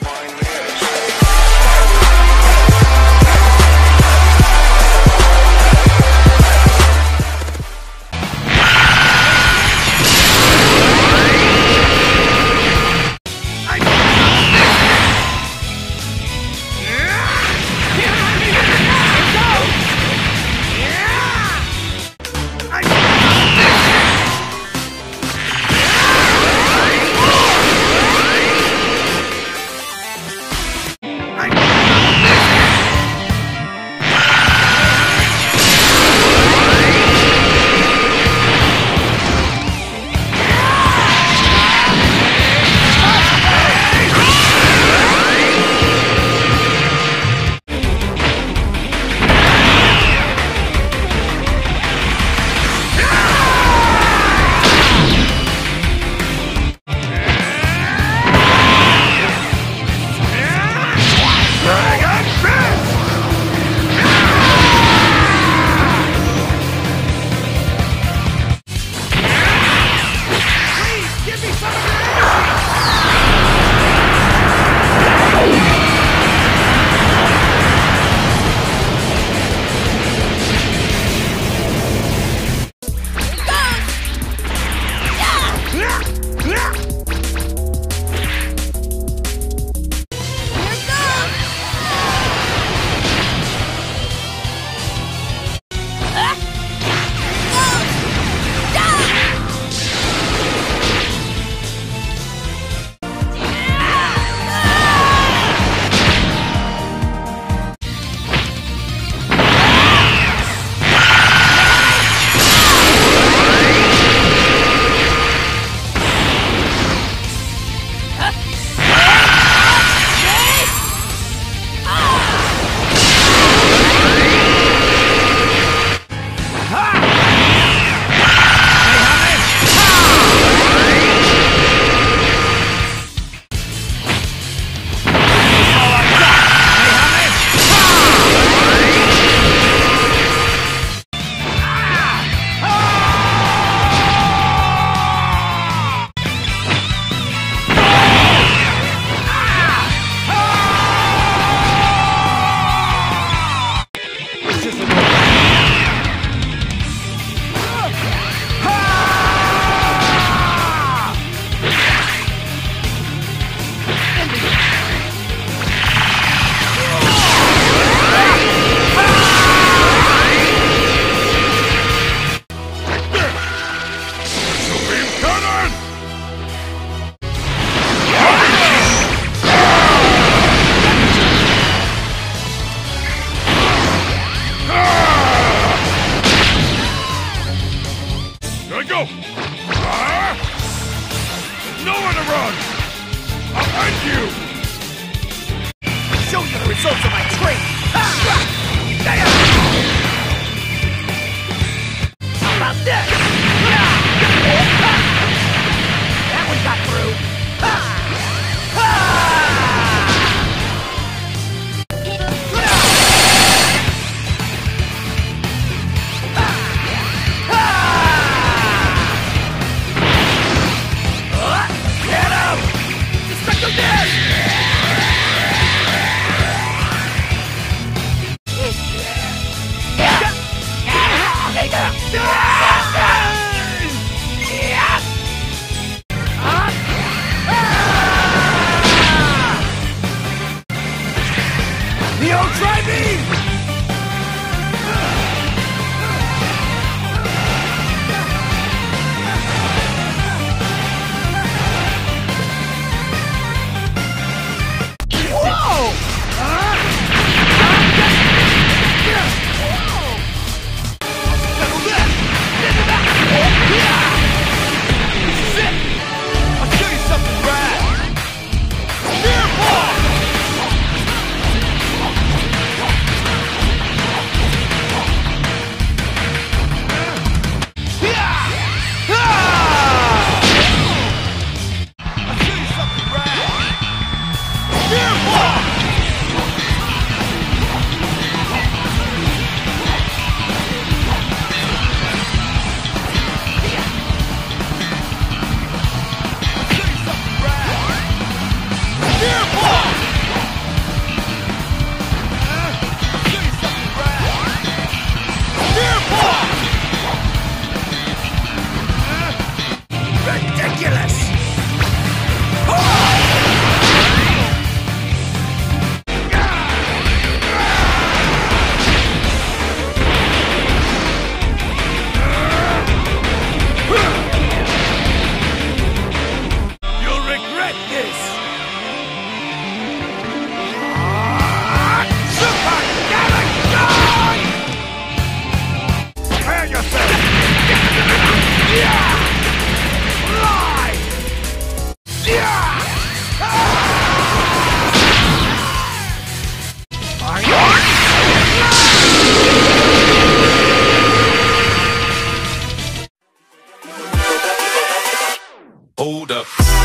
divine run! I'll end you! Show you the results of my training! Try me! hold up.